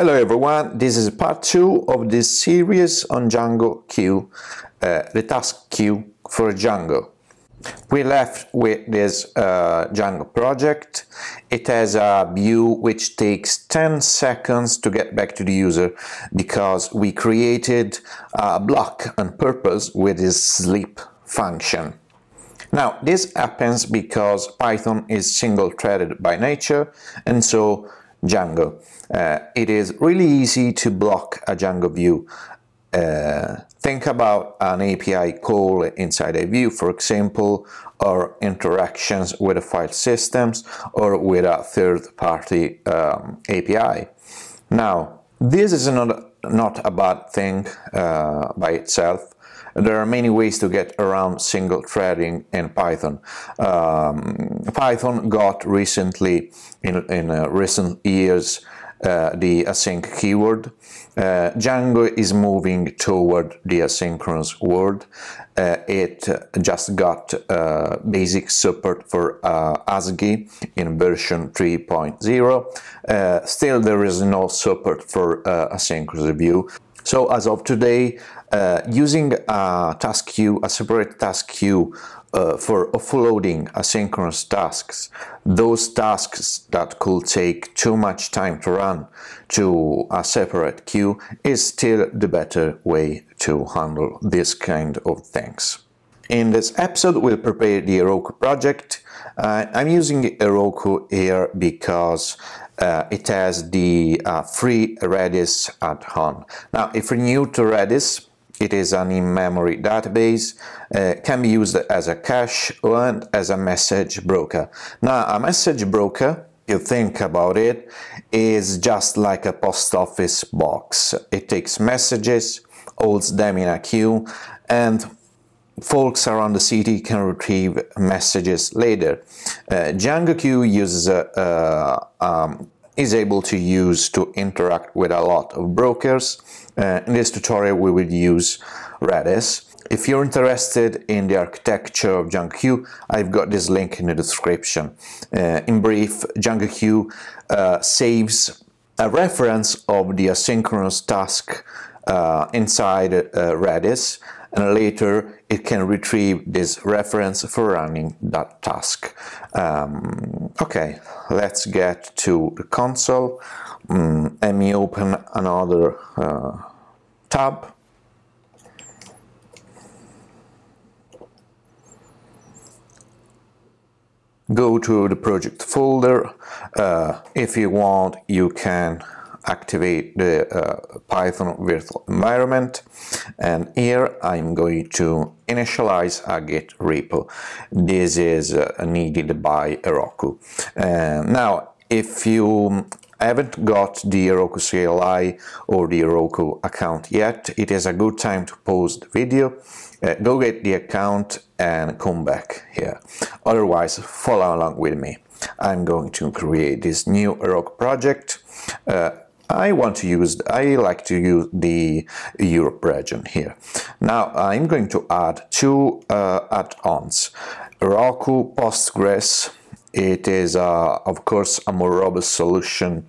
Hello everyone, this is part 2 of this series on Django Q, uh, the task queue for Django. We left with this uh, Django project. It has a view which takes 10 seconds to get back to the user because we created a block on purpose with this sleep function. Now this happens because Python is single-threaded by nature and so Django. Uh, it is really easy to block a Django view. Uh, think about an API call inside a view, for example, or interactions with a file systems or with a third-party um, API. Now, this is not, not a bad thing uh, by itself. There are many ways to get around single threading in Python. Um, Python got recently, in, in uh, recent years, uh, the async keyword. Uh, Django is moving toward the asynchronous world. Uh, it just got uh, basic support for uh, ASGI in version 3.0. still, there is no support for asynchronous view. So as of today, uh, using a task queue, a separate task queue uh, for offloading asynchronous tasks, those tasks that could take too much time to run to a separate queue is still the better way to handle this kind of things. In this episode, we'll prepare the Heroku project. Uh, I'm using Heroku here because uh, it has the uh, free Redis add-on. Now, if you're new to Redis, it is an in-memory database, uh, can be used as a cache and as a message broker. Now, a message broker, you think about it, is just like a post office box. It takes messages, holds them in a queue, and folks around the city can retrieve messages later. Uh, Django Q uses a, um, is able to use to interact with a lot of brokers uh, in this tutorial we will use Redis. If you're interested in the architecture of Django Q, I've got this link in the description. Uh, in brief, Django Q uh, saves a reference of the asynchronous task uh, inside uh, Redis and later it can retrieve this reference for running that task. Um, okay, let's get to the console. Um, let me open another uh, tab. Go to the project folder. Uh, if you want, you can activate the uh, Python virtual environment and here I'm going to initialize a git repo. This is uh, needed by Heroku. Now if you haven't got the Heroku CLI or the Heroku account yet, it is a good time to pause the video, uh, go get the account and come back here. Otherwise, follow along with me. I'm going to create this new Heroku project. Uh, I want to use, I like to use the Europe region here. Now I'm going to add two uh, add-ons. Heroku Postgres, it is uh, of course a more robust solution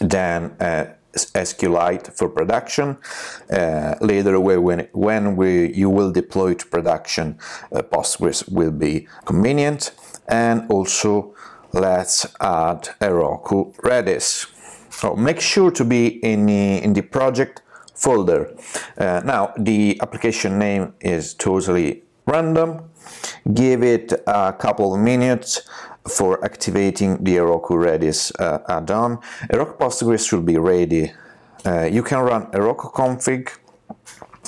than uh, SQLite for production. Uh, later, when, when we, you will deploy to production, uh, Postgres will be convenient. And also, let's add Heroku Redis. So make sure to be in the, in the project folder. Uh, now the application name is totally random. Give it a couple of minutes for activating the Heroku Redis uh, add-on. Heroku Postgres should be ready. Uh, you can run Heroku config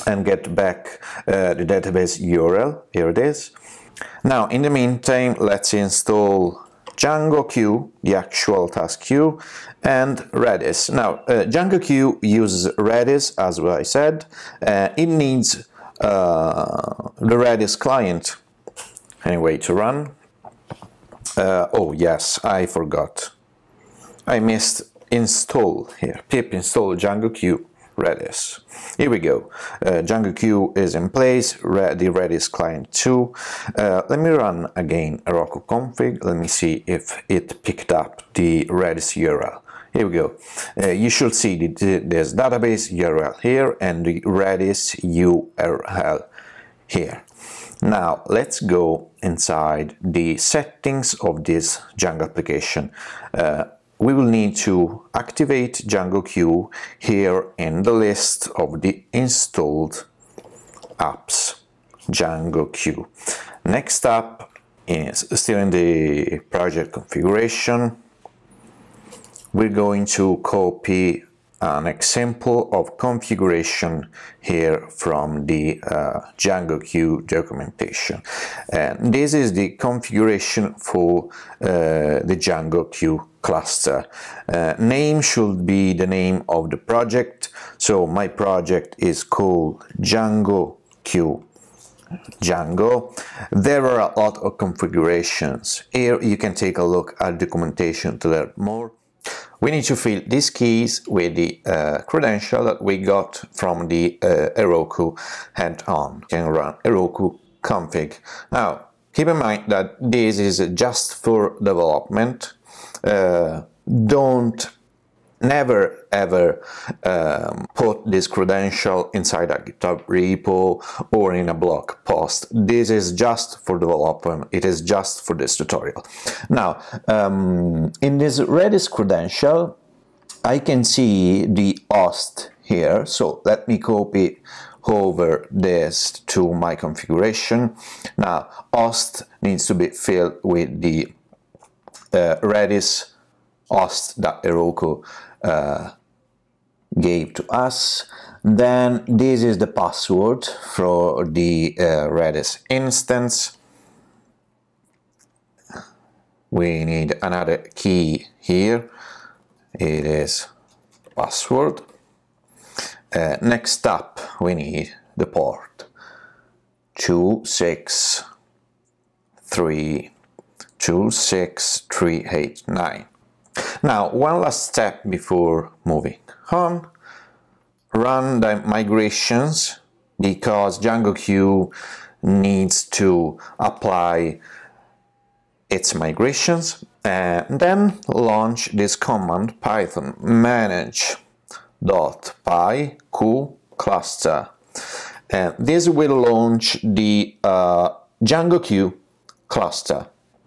and get back uh, the database URL. Here it is. Now, in the meantime, let's install Django Q, the actual task queue, and Redis. Now, uh, Django Q uses Redis, as I said. Uh, it needs uh, the Redis client anyway to run. Uh, oh, yes, I forgot. I missed install here. pip install Django Q Redis. Here we go. Uh, Django Q is in place, the Redis client too. Uh, let me run again Heroku config. Let me see if it picked up the Redis URL. here we go. Uh, you should see the, this database URL here and the Redis URL here. Now let's go inside the settings of this Django application. Uh, we will need to activate Django Q here in the list of the installed apps Django Q. Next up is still in the project configuration we're going to copy an example of configuration here from the uh, Django Q documentation. And this is the configuration for uh, the Django Q cluster. Uh, name should be the name of the project. So my project is called Django Q Django. There are a lot of configurations. Here you can take a look at documentation to learn more. We need to fill these keys with the uh, credential that we got from the uh, Heroku hand-on. Can run Heroku config. Now, keep in mind that this is just for development. Uh, don't never ever um, put this credential inside a GitHub repo or in a blog post. This is just for development. It is just for this tutorial. Now, um, in this Redis credential, I can see the host here. So let me copy over this to my configuration. Now, host needs to be filled with the uh, Redis host.heroku uh, gave to us. Then this is the password for the uh, Redis instance. We need another key here. It is password. Uh, next up, we need the port 263 now, one last step before moving on. Run the migrations because Django Q needs to apply its migrations and then launch this command python manage dot py q cluster and this will launch the uh, Django Q cluster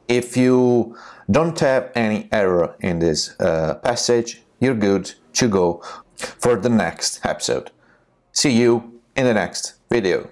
if you don't have any error in this uh, passage, you're good to go for the next episode. See you in the next video.